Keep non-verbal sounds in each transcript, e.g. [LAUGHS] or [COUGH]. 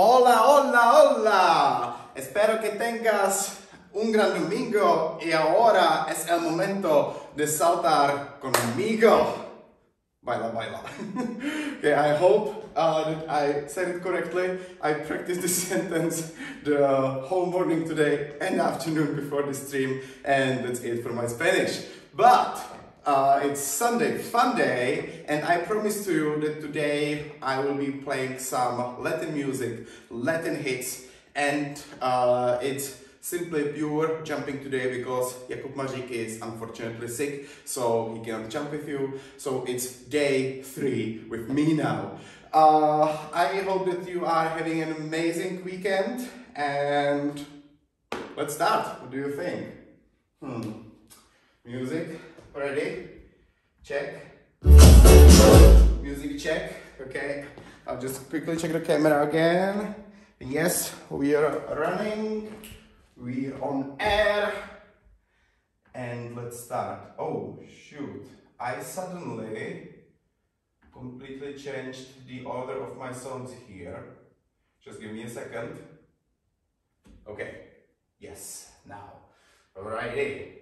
Hola, hola, hola. Espero que tengas un gran domingo y ahora es el momento de saltar conmigo. Baila, baila. [LAUGHS] okay, I hope uh, that I said it correctly. I practiced this [LAUGHS] sentence the whole morning today and afternoon before the stream, and that's it for my Spanish. But uh, it's Sunday, fun day, and I promise to you that today I will be playing some Latin music, Latin hits, and uh, it's simply pure jumping today because Jakub Mařík is unfortunately sick, so he cannot jump with you. So it's day three with me now. Uh, I hope that you are having an amazing weekend and let's start. What do you think? Hmm. Music, ready? Check. Music check. Okay. I'll just quickly check the camera again. Yes, we are running. We're on air. And let's start. Oh, shoot. I suddenly completely changed the order of my songs here. Just give me a second. Okay. Yes, now. Alrighty.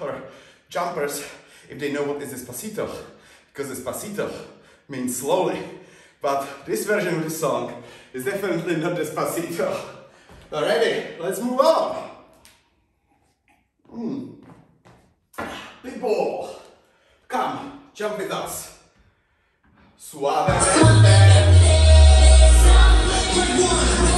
Or jumpers if they know what is Despacito. Because Despacito means slowly. But this version of the song is definitely not Despacito. Alrighty, let's move on. Mm. Come, jump with us. Suavemente. By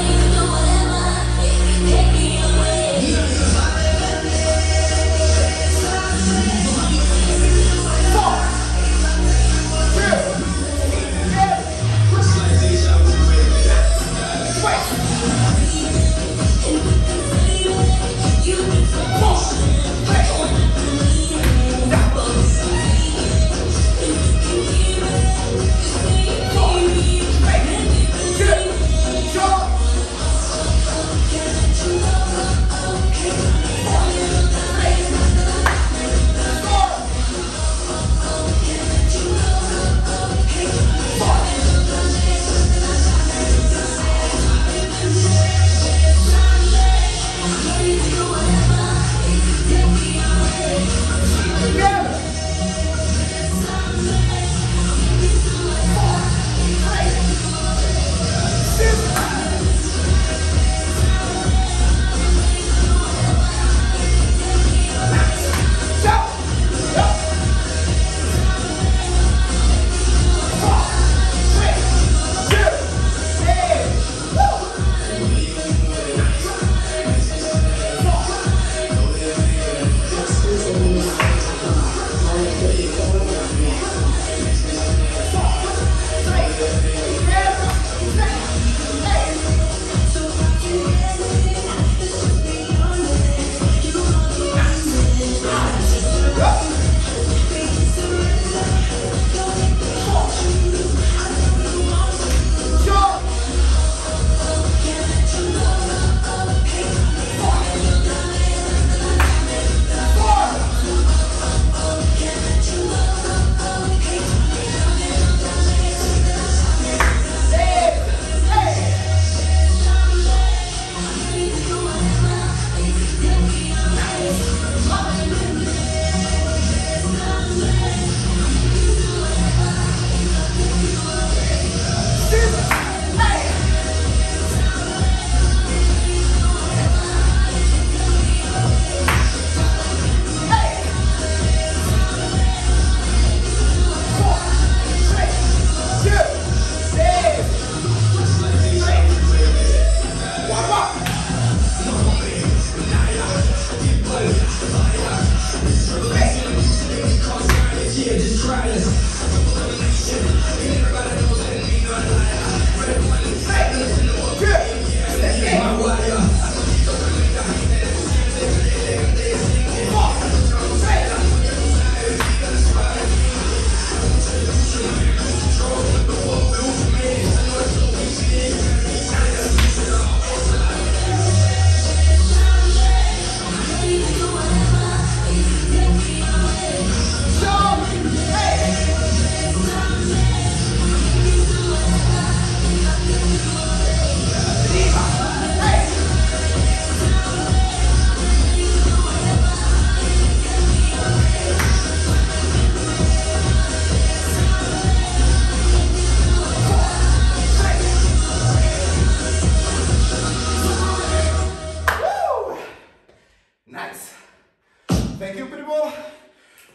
Thank you, people.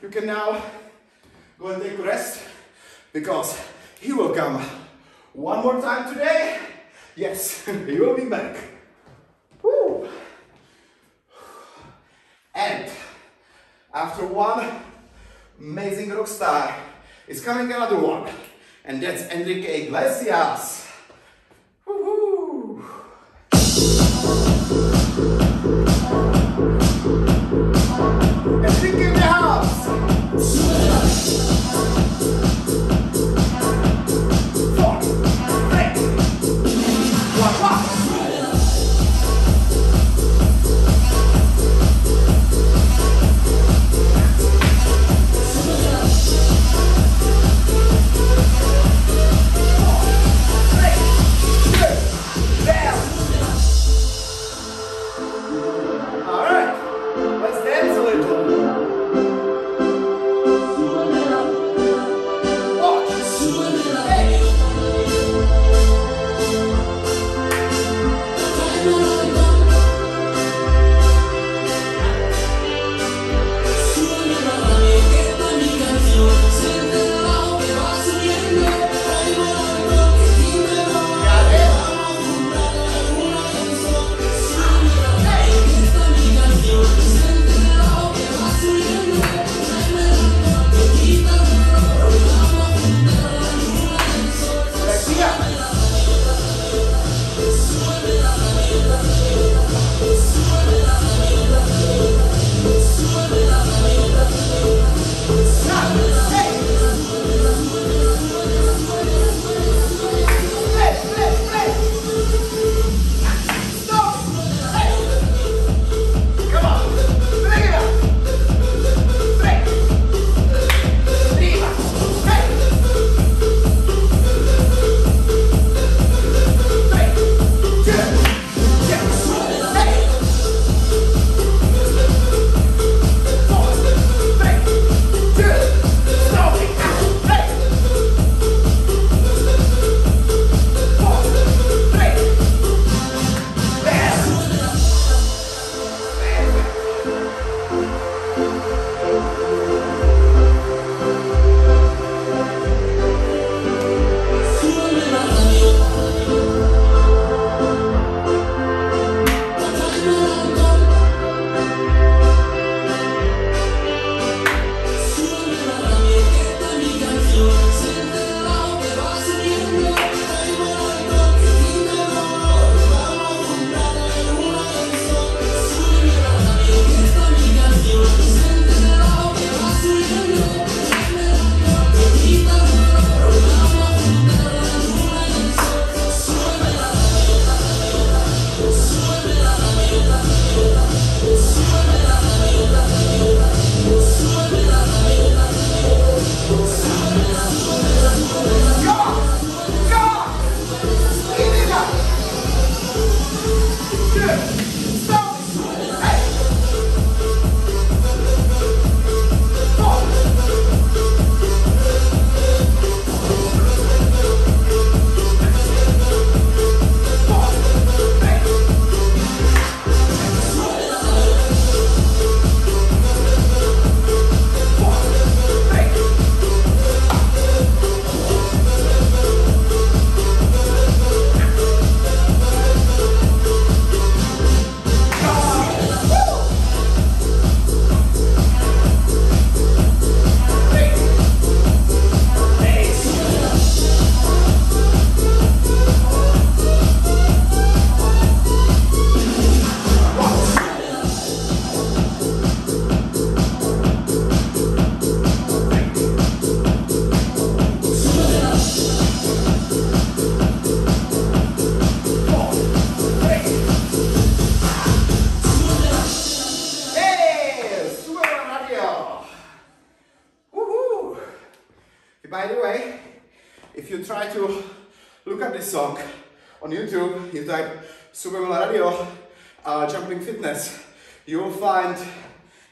You can now go and take a rest because he will come one more time today. Yes, [LAUGHS] he will be back. Woo. And after one amazing rock star is coming another one, and that's Enrique Iglesias. Fitness, you will find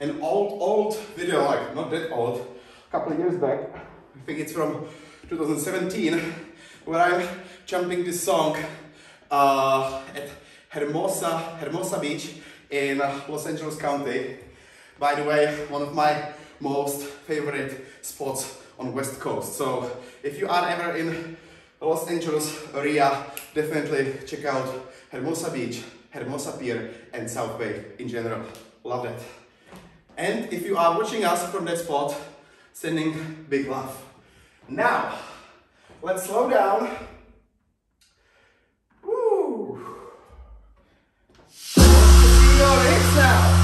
an old, old video, like not that old, a couple of years back. I think it's from 2017, where I'm jumping this song uh, at Hermosa, Hermosa Beach in uh, Los Angeles County. By the way, one of my most favorite spots on West Coast. So if you are ever in Los Angeles area, definitely check out Hermosa Beach, Hermosa Pier and South Bay in general. Love that. And if you are watching us from that spot, sending big love. Now, let's slow down. Woo! See your now.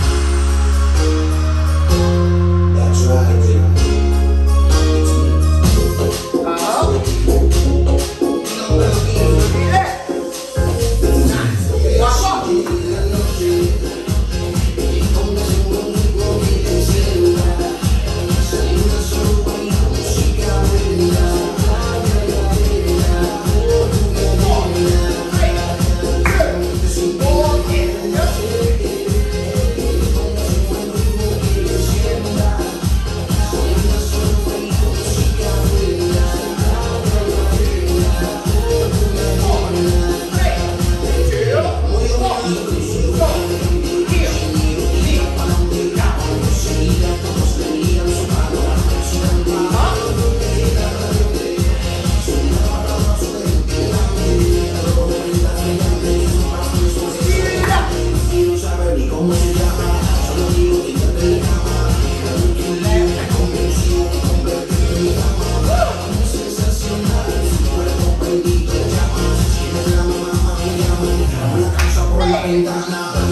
Everything done up.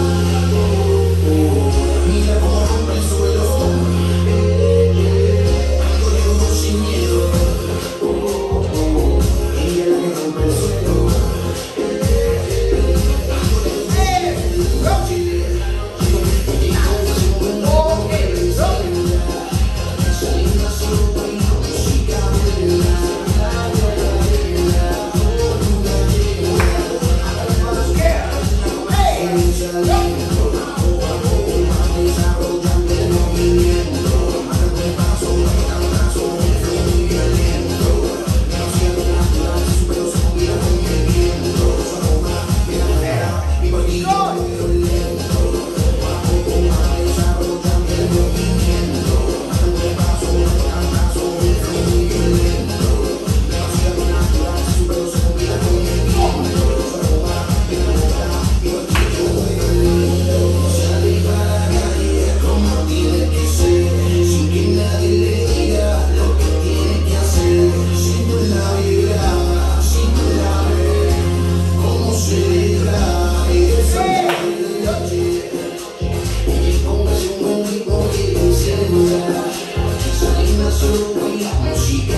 Perfect.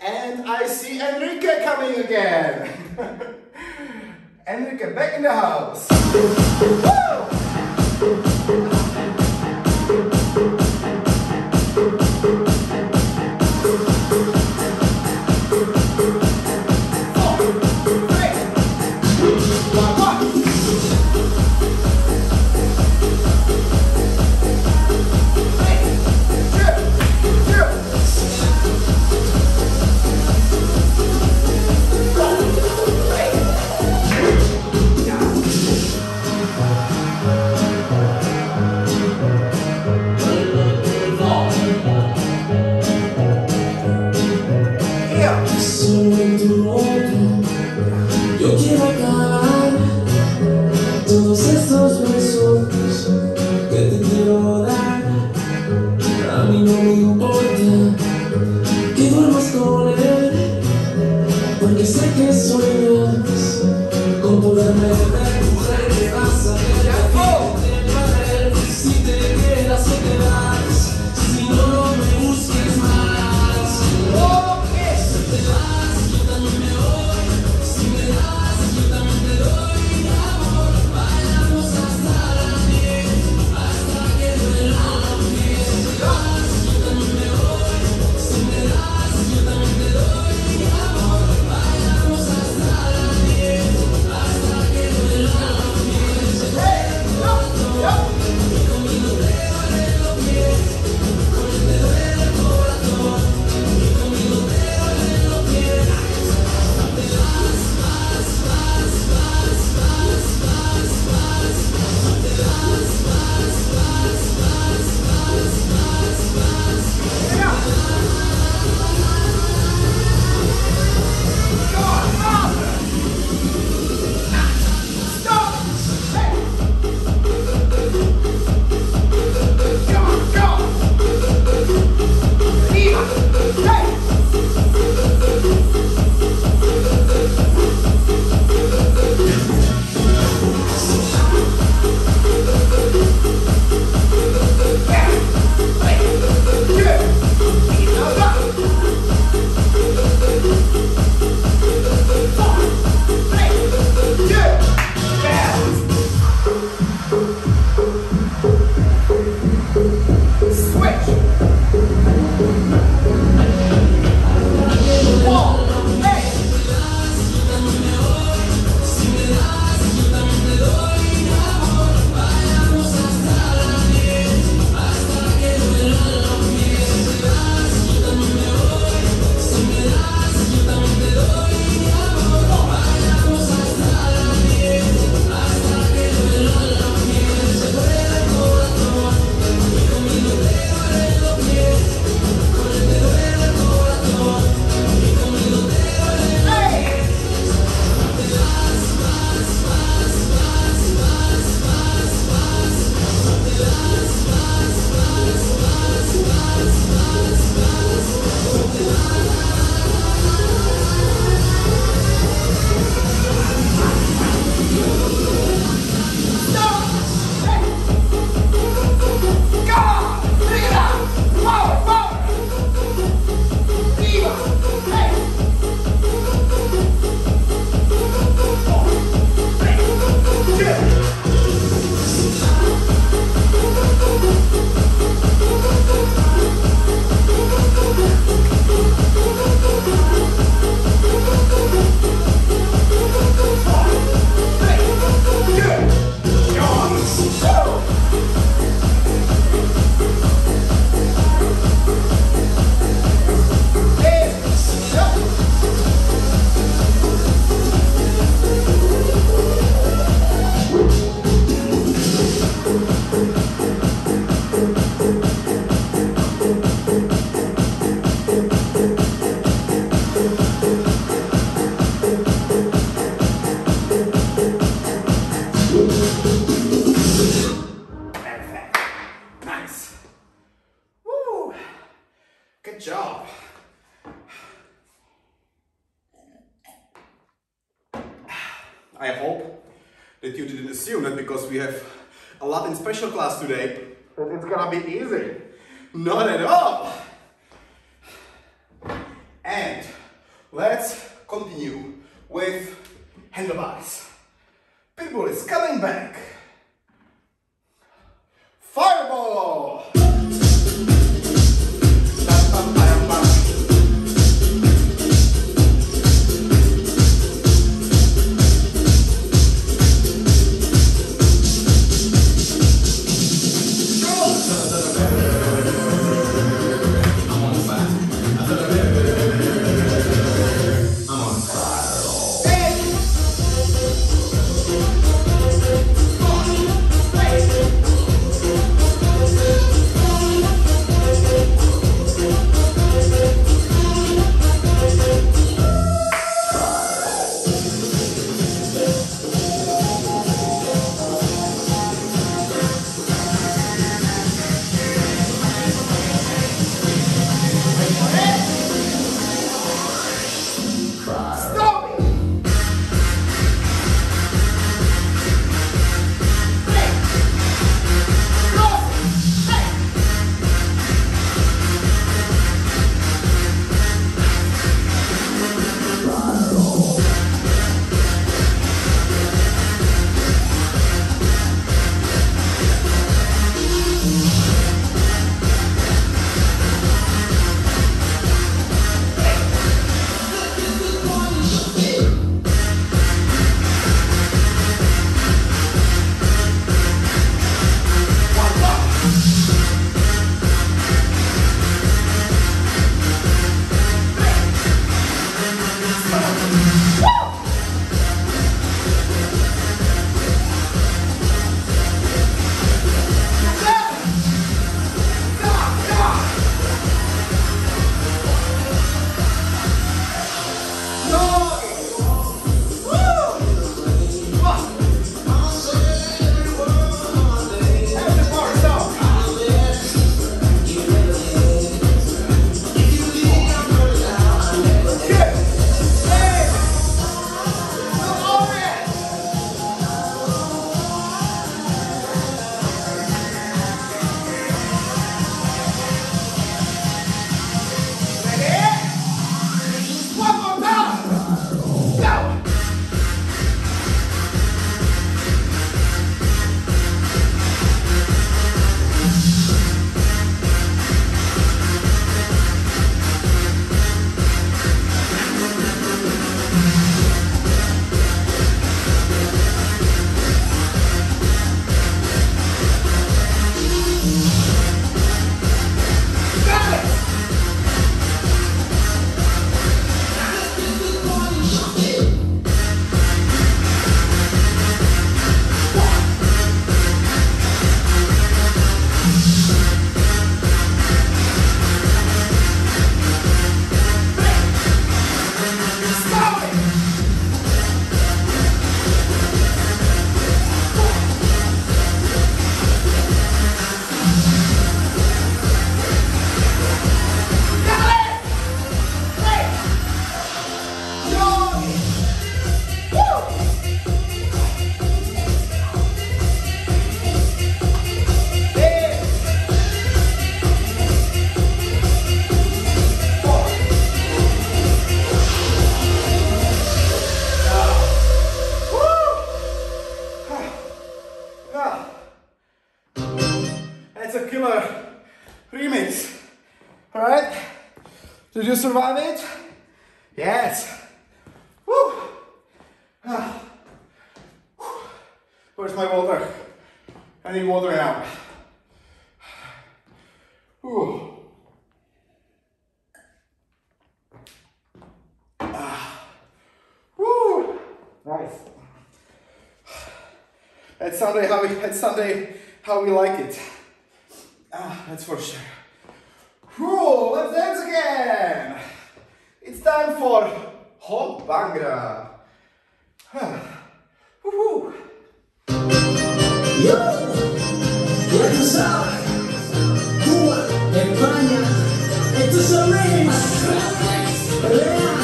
And I see Enrique coming again. [LAUGHS] Enrique back in the house. At Sunday, how we, at Sunday, how we like it. Ah, that's for sure. Cool, let's dance again. It's time for hot bangra. Woohoo! Yeah, ya tú sabes, Cuba, España, esto es Real.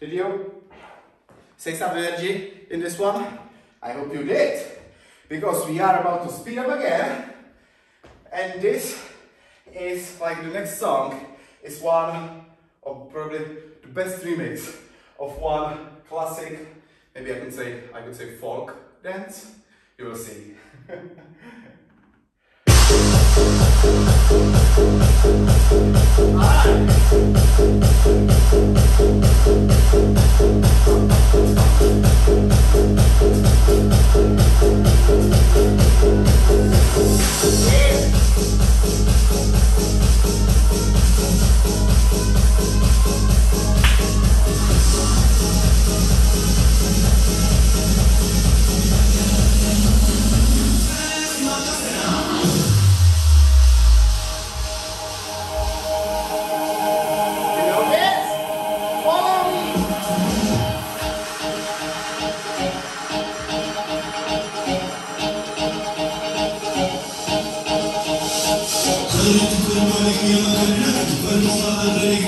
Did you say some energy in this one? I hope you did. Because we are about to speed up again. And this is like the next song is one of probably the best remix of one classic, maybe I can say I could say folk dance. You will see. [LAUGHS] You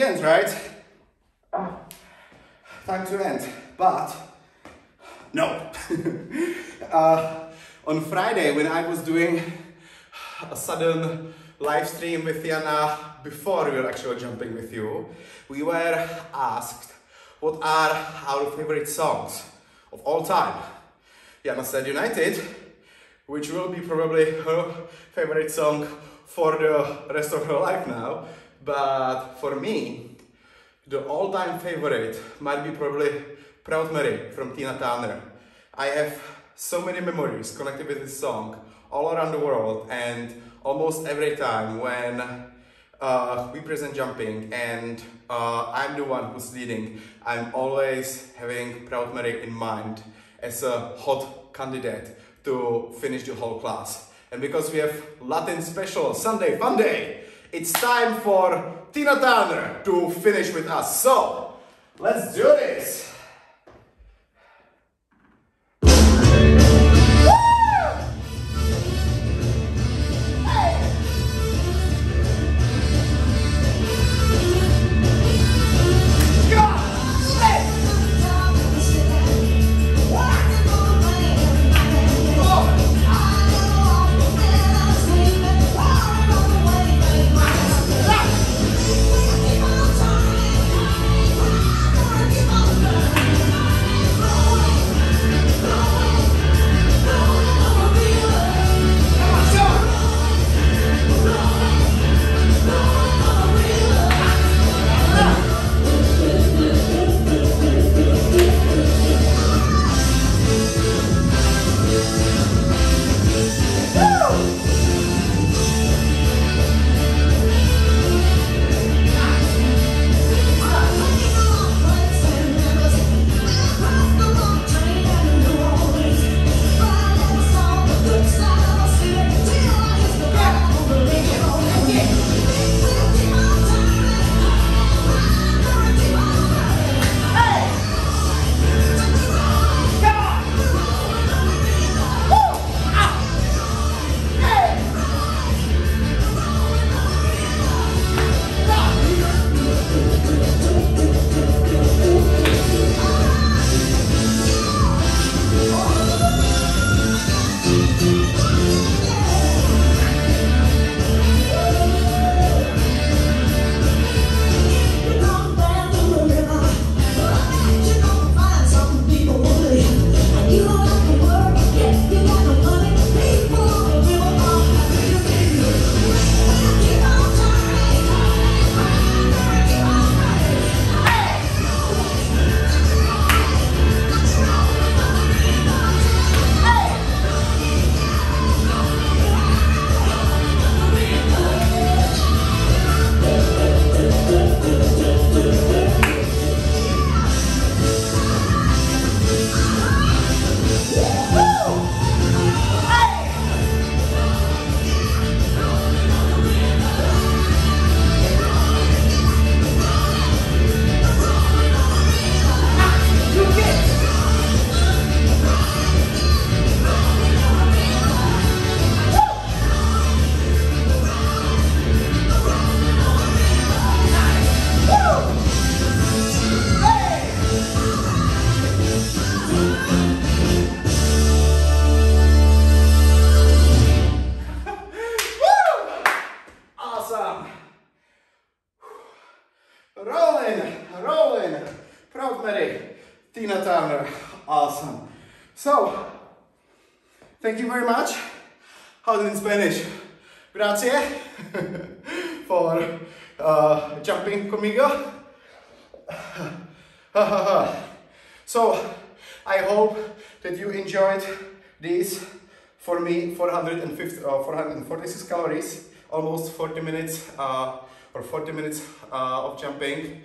the end, right? Time to end. But, no. [LAUGHS] uh, on Friday, when I was doing a sudden live stream with Jana before we were actually jumping with you, we were asked what are our favorite songs of all time. Jana said United, which will be probably her favorite song for the rest of her life now. But for me, the all-time favorite might be probably Proud Mary from Tina Turner. I have so many memories connected with this song all around the world and almost every time when uh, we present jumping and uh, I'm the one who's leading, I'm always having Proud Mary in mind as a hot candidate to finish the whole class. And because we have Latin special Sunday Fun Day, it's time for Tina Turner to finish with us. So, let's do this! For me 450 uh, 446 calories, almost 40 minutes uh, or 40 minutes uh, of jumping.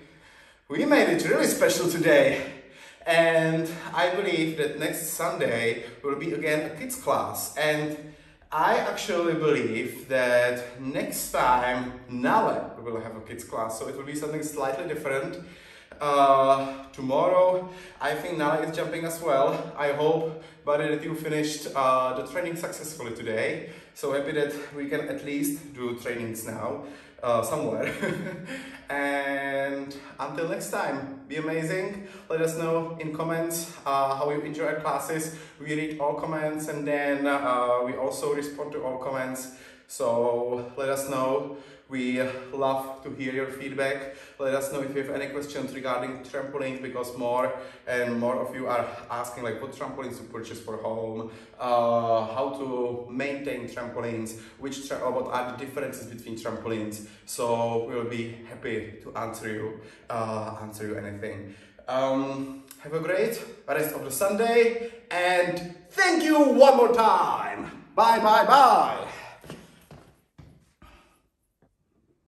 We made it really special today. And I believe that next Sunday will be again a kids class. And I actually believe that next time Nale will have a kids class, so it will be something slightly different. Uh, tomorrow, I think Nale is jumping as well. I hope, buddy, that you finished uh, the training successfully today. So happy that we can at least do trainings now. uh, somewhere. [LAUGHS] and until next time, be amazing. Let us know in comments uh, how you enjoy our classes. We read all comments and then uh, we also respond to all comments. So let us know. We love to hear your feedback. Let us know if you have any questions regarding trampolines because more and more of you are asking like what trampolines to purchase for home, uh, how to maintain trampolines, which tra what are the differences between trampolines. So we will be happy to answer you, uh, answer you anything. Um, have a great rest of the Sunday and thank you one more time. Bye, bye, bye.